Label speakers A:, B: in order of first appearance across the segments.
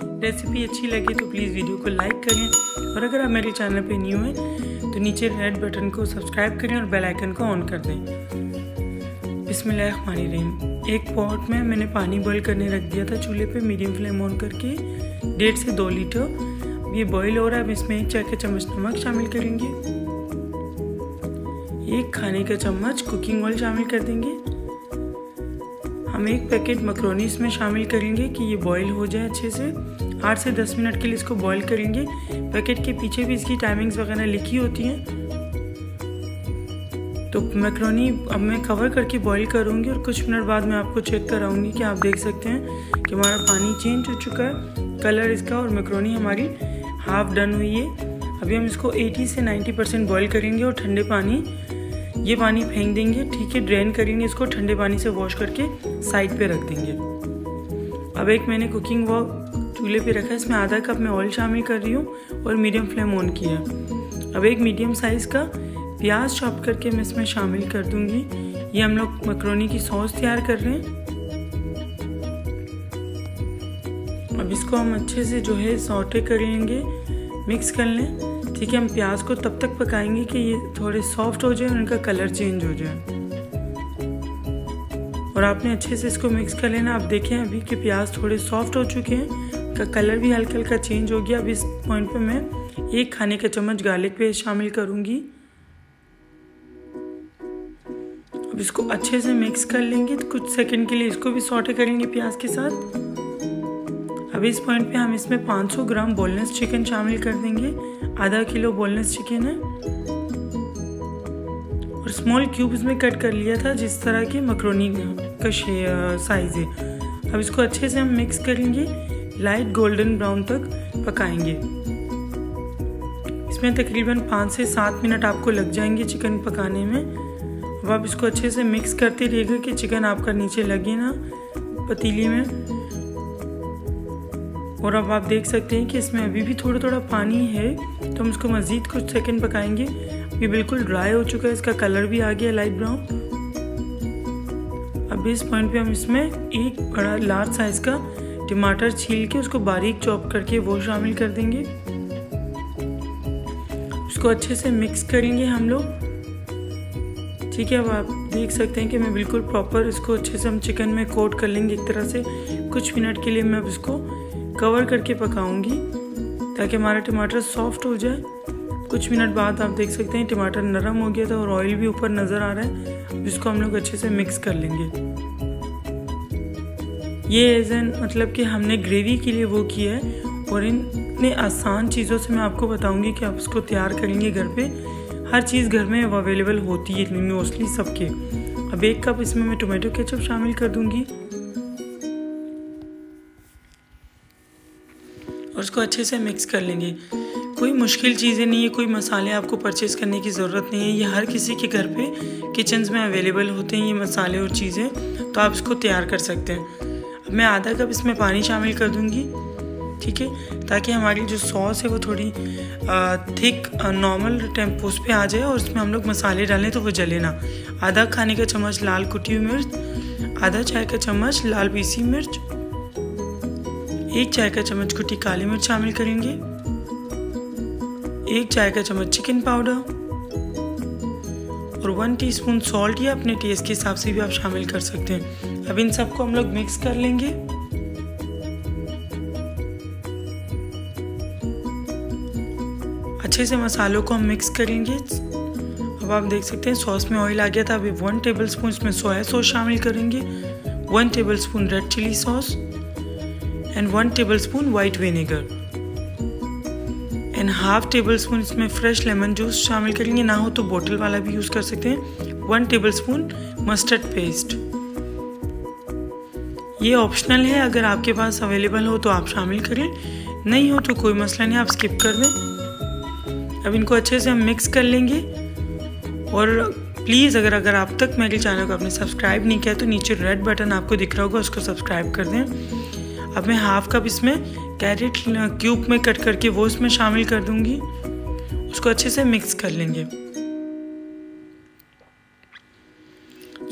A: Recipe अच्छी लगे तो प्लीज़ वीडियो को लाइक करें। और अगर आप मेरे चैनल पे न्यू हैं तो नीचे रेड बटन को सब्सक्राइब करें और बेल आइकन को ऑन कर दें। बिस्मिल्लाहिर्रहमानिर्रहीम। एक पॉट में मैंने पानी बॉईल करने रख दिया था चूल्हे पे, मीडियम फ्लेम ऑन करके, डेढ़ से दो लीटर। ये बॉईल हो रहा है, अब इसमें एक चाय का चम्मच नमक शामिल करेंगे। एक खाने का चम्मच कुकिंग ऑयल शामिल कर देंगे। हम एक पैकेट मकरोनी इसमें शामिल करेंगे कि ये बॉईल हो जाए अच्छे से। आठ से दस मिनट के लिए इसको बॉईल करेंगे। पैकेट के पीछे भी इसकी टाइमिंग्स वगैरह लिखी होती हैं। तो मैक्रोनी अब मैं कवर करके बॉईल करूँगी और कुछ मिनट बाद मैं आपको चेक कराऊँगी कि आप देख सकते हैं कि हमारा पानी चेंज हो चुका है कलर इसका और मैक्रोनी हमारी हाफ़ डन हुई है। अभी हम इसको 80 से 90 परसेंट बॉयल करेंगे और ठंडे पानी ये पानी फेंक देंगे, ठीक है ड्रेन करेंगे, इसको ठंडे पानी से वॉश करके साइड पे रख देंगे। अब एक मैंने कुकिंग वॉक चूल्हे पे रखा है, इसमें आधा कप मैं ऑयल शामिल कर रही हूँ और मीडियम फ्लेम ऑन किया अब एक मीडियम साइज़ का प्याज चॉप करके मैं इसमें शामिल कर दूँगी। ये हम लोग मकरोनी की सॉस तैयार कर रहे हैं। अब इसको हम अच्छे से जो है सॉटे कर लेंगे मिक्स कर लें। ठीक है, हम प्याज को तब तक पकाएँगे कि ये थोड़े सॉफ्ट हो जाए और इनका कलर चेंज हो जाए। और आपने अच्छे से इसको मिक्स कर लेना। आप देखें अभी कि प्याज थोड़े सॉफ्ट हो चुके हैं का कलर भी हल्का हल्का चेंज हो गया। अब इस पॉइंट पे मैं एक खाने का चम्मच गार्लिक पेस्ट शामिल करूँगी। अब इसको अच्छे से मिक्स कर लेंगे। तो कुछ सेकंड के लिए इसको भी सॉटे करेंगे प्याज के साथ। अब इस पॉइंट पे हम इसमें 500 ग्राम बोनलेस चिकन शामिल कर देंगे। आधा किलो बोनलेस चिकन है। और स्मॉल क्यूब्स में कट कर लिया था, जिस तरह के मकरोनी का साइज़ है। अब इसको अच्छे से हम मिक्स करेंगे। लाइट गोल्डन ब्राउन तक पकाएँगे। इसमें तकरीबन पाँच से सात मिनट आपको लग जाएँगे चिकन पकाने में। अब आप इसको अच्छे से मिक्स करते रहिएगा कि चिकन आपका नीचे लगे ना, पतीली में। और अब आप देख सकते हैं कि इसमें अभी भी थोड़ा थोड़ा पानी है तो हम इसको मज़ीद कुछ सेकंड पकाएँगे। ये बिल्कुल ड्राई हो चुका है, इसका कलर भी आ गया लाइट ब्राउन अब इस पॉइंट पे हम इसमें एक बड़ा लार्ज साइज़ का टमाटर छील के उसको बारीक चॉप करके वो शामिल कर देंगे। उसको अच्छे से मिक्स करेंगे हम लोग। ठीक है, अब आप देख सकते हैं कि मैं बिल्कुल प्रॉपर इसको अच्छे से हम चिकन में कोट कर लेंगे एक तरह से। कुछ मिनट के लिए मैं अब इसको कवर करके पकाऊँगी, ताकि हमारा टमाटर सॉफ्ट हो जाए। कुछ मिनट बाद आप देख सकते हैं, टमाटर नरम हो गया था और ऑयल भी ऊपर नज़र आ रहा है, जिसको हम लोग अच्छे से मिक्स कर लेंगे। ये एज एन मतलब कि हमने ग्रेवी के लिए वो किया है, और इन इतने आसान चीज़ों से मैं आपको बताऊँगी कि आप उसको तैयार करेंगे घर पे। हर चीज़ घर में अवेलेबल होती है मोस्टली सबके। अब एक कप इसमें मैं टोमेटो केचप शामिल कर दूँगी। और उसको अच्छे से मिक्स कर लेंगे। कोई मुश्किल चीज़ें नहीं है, कोई मसाले आपको परचेज़ करने की ज़रूरत नहीं है। ये हर किसी के घर पे किचन्स में अवेलेबल होते हैं, ये मसाले और चीज़ें तो आप इसको तैयार कर सकते हैं। अब मैं आधा कप इसमें पानी शामिल कर दूँगी, ठीक है? ताकि हमारी जो सॉस है वो थोड़ी थिक नॉर्मल टेम्पोस पे आ जाए और उसमें हम लोग मसाले डालें तो वो जले ना। आधा खाने का चम्मच लाल कुटी हुई मिर्च, आधा चाय का चम्मच लाल पीसी मिर्च एक चाय का चम्मच कुटी काली मिर्च शामिल करेंगे। एक चाय का चम्मच चिकन पाउडर और वन टीस्पून सॉल्ट या अपने टेस्ट के हिसाब से भी आप शामिल कर सकते हैं। अब इन सबको हम लोग मिक्स कर लेंगे। अच्छे से मसालों को हम मिक्स करेंगे। अब आप देख सकते हैं सॉस में ऑयल आ गया था। अभी वन टेबल स्पून इसमें सोया सॉस शामिल करेंगे। One table spoon red chilli sauce and one table spoon white vinegar and half table spoon इसमें फ्रेश लेमन जूस शामिल करेंगे ना हो तो बोतल वाला भी यूज़ कर सकते हैं। One table spoon mustard paste ये ऑप्शनल है। अगर आपके पास अवेलेबल हो तो आप शामिल करें। नहीं हो तो कोई मसला नहीं, आप स्किप कर दें। अब इनको अच्छे से हम मिक्स कर लेंगे। और प्लीज़ अगर अगर आप तक मेरे चैनल को आपने सब्सक्राइब नहीं किया तो नीचे रेड बटन आपको दिख रहा होगा, उसको सब्सक्राइब कर दें। अब मैं हाफ़ कप इसमें कैरेट क्यूब में कट करके वो इसमें शामिल कर दूँगी। उसको अच्छे से मिक्स कर लेंगे।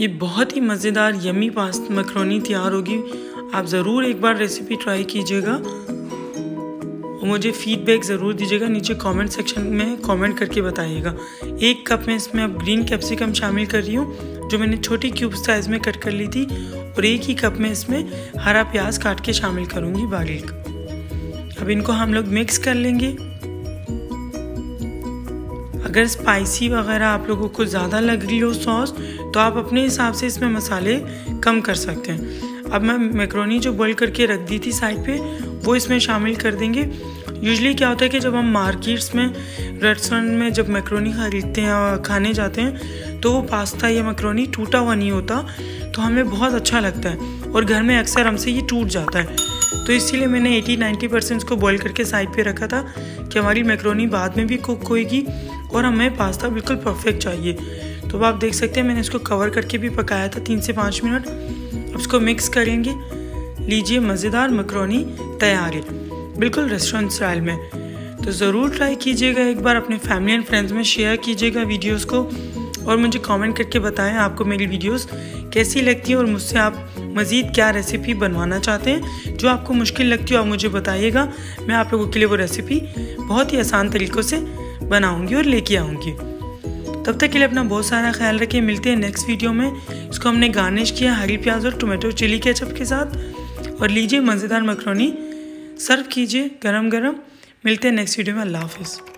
A: ये बहुत ही मज़ेदार यमी पास्त मकरोनी तैयार होगी। आप ज़रूर एक बार रेसिपी ट्राई कीजिएगा। और मुझे फीडबैक ज़रूर दीजिएगा। नीचे कमेंट सेक्शन में कमेंट करके बताइएगा। एक कप में इसमें अब ग्रीन कैप्सिकम शामिल कर रही हूँ। जो मैंने छोटी क्यूब साइज़ में कट कर ली थी और एक ही कप में इसमें हरा प्याज काट के शामिल करूँगी बारीक। अब इनको हम लोग मिक्स कर लेंगे। अगर स्पाइसी वगैरह आप लोगों को ज़्यादा लग रही हो सॉस तो आप अपने हिसाब से इसमें मसाले कम कर सकते हैं। अब मैं मैक्रोनी जो बॉईल करके रख दी थी साइड पे, वो इसमें शामिल कर देंगे। यूजली क्या होता है कि जब हम मार्केट्स में, रेस्टोरेंट में जब मैक्रोनी खरीदते हैं खाने जाते हैं तो वो पास्ता या मैक्रोनी टूटा हुआ नहीं होता तो हमें बहुत अच्छा लगता है। और घर में अक्सर हमसे ये टूट जाता है। तो इसीलिए मैंने 80-90 परसेंट को बॉईल करके साइड पे रखा था कि हमारी मैक्रोनी बाद में भी कुक होएगी और हमें पास्ता बिल्कुल परफेक्ट चाहिए। तो आप देख सकते हैं, मैंने इसको कवर करके भी पकाया था तीन से पाँच मिनट। अब इसको मिक्स करेंगे। लीजिए मज़ेदार मकरोनी तैयार है। बिल्कुल रेस्टोरेंट स्टाइल में। तो ज़रूर ट्राई कीजिएगा, एक बार अपने फैमिली एंड फ्रेंड्स में शेयर कीजिएगा वीडियोस को और मुझे कमेंट करके बताएँ आपको मेरी वीडियोस कैसी लगती हैं और मुझसे आप मज़ीद क्या रेसिपी बनवाना चाहते हैं, जो आपको मुश्किल लगती हो आप मुझे बताइएगा। मैं आप लोगों के लिए वो रेसिपी बहुत ही आसान तरीक़ों से बनाऊँगी और लेके आऊँगी। तब तक के लिए अपना बहुत सारा ख्याल रखिए मिलते हैं नेक्स्ट वीडियो में। इसको हमने गार्निश किया हरी प्याज और टोमेटो चिली केचप के साथ। और लीजिए मज़ेदार मकरोनी सर्व कीजिए गरम गरम मिलते हैं नेक्स्ट वीडियो में। अल्लाह हाफिज़।